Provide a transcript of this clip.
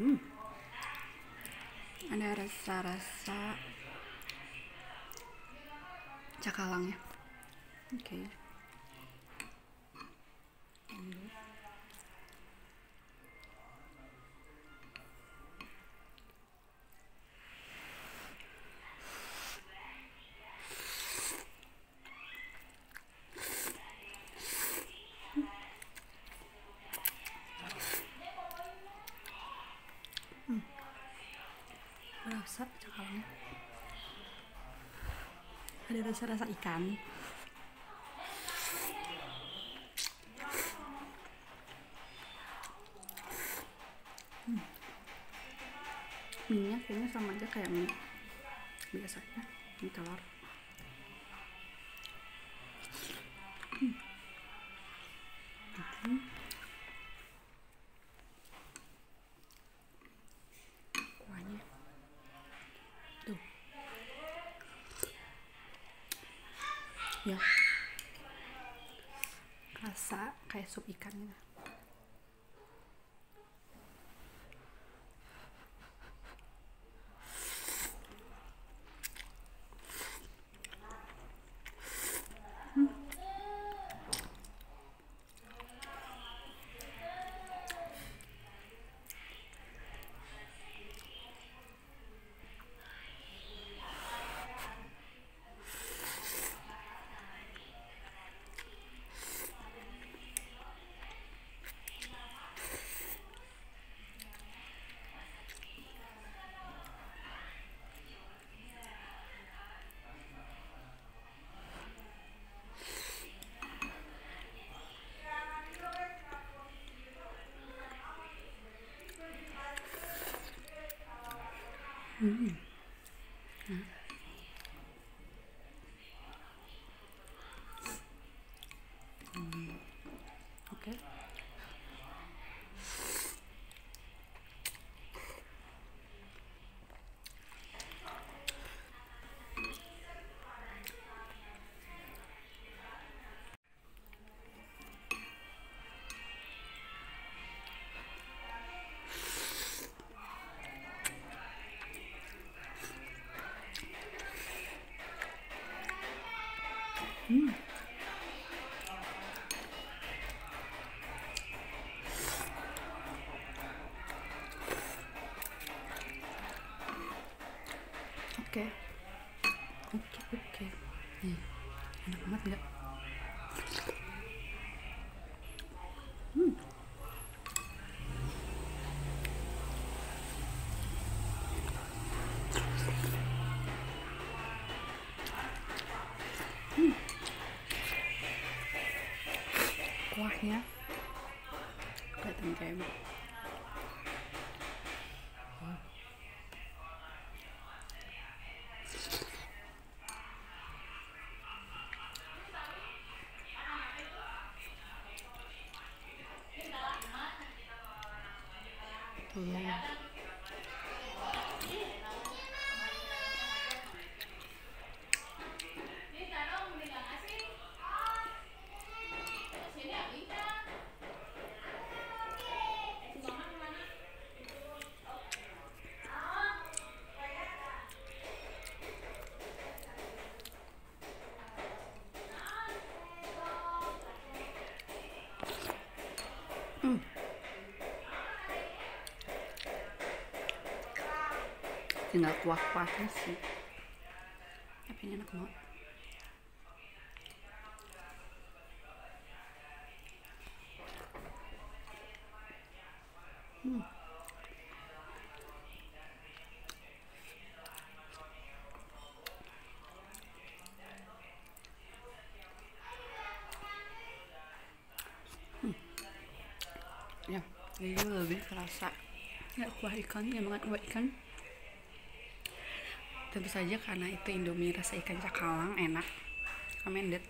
Hmm. Ada rasa-rasa cakalang ya. Oke. Ambil. Berasa cakalangnya. Ada rasa-rasa ikan. Hmm. Mie-nya kayaknya sama aja kayak mie biasanya, mie telur. Ya. Rasa kayak sup ikan gitu. Hmm. Nah. Hmm. Oke. Oke. Oke. Nih, enak banget nggak? Kuahnya kelihatan kayak Tuh. Tinggal kuah-kuahnya sih tapi ini enak banget hmm. Hmm. ya jadi lebih kerasa ya kuah ikan ya banget kuah ikan tentu saja karena itu indomie rasa ikan cakalang enak. Recommended